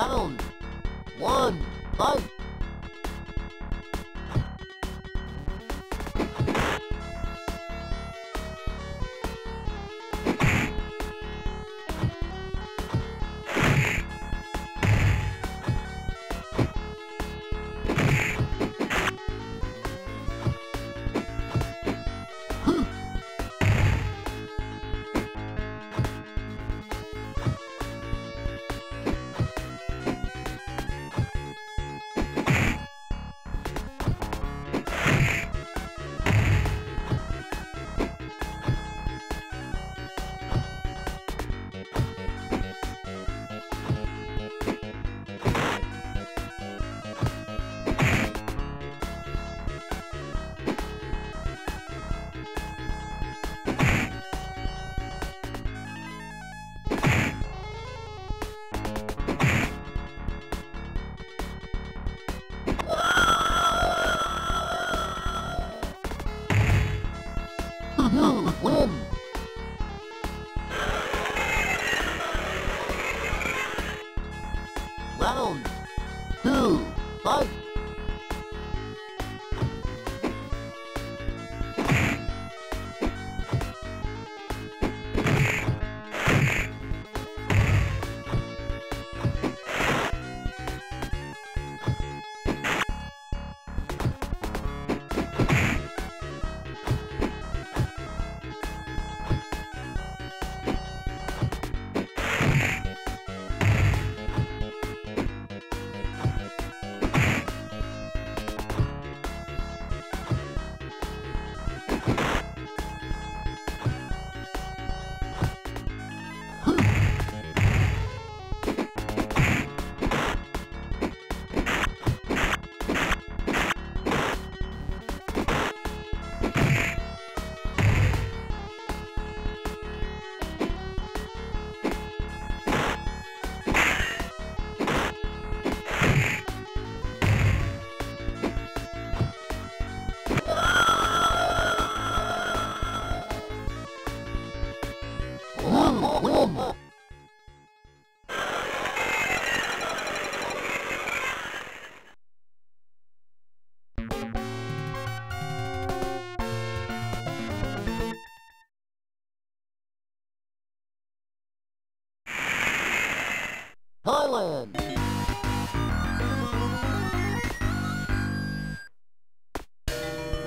Round one, fight! Two,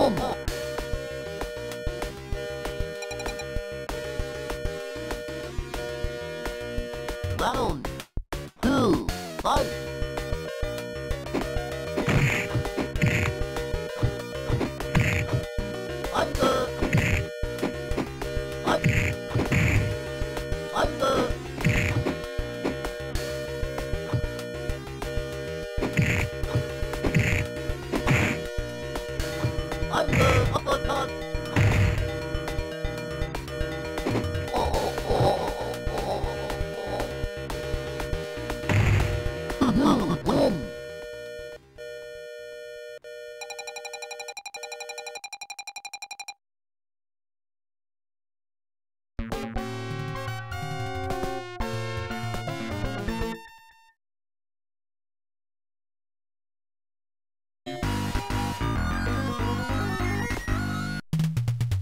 Win! Round two, fight!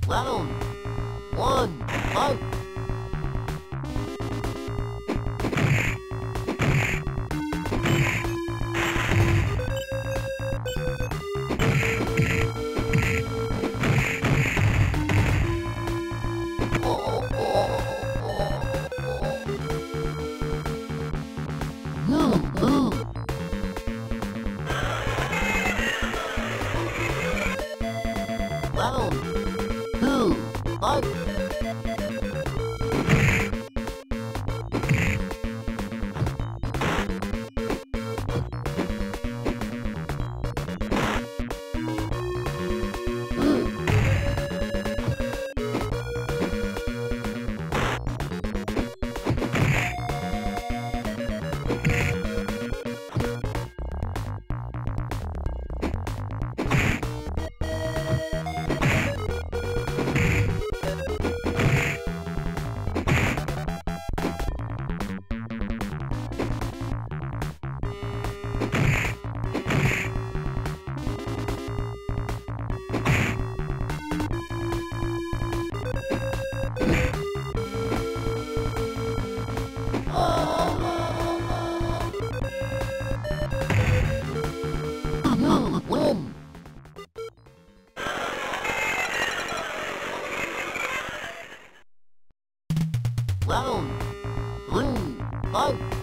Round one, fight! Okay. Oh!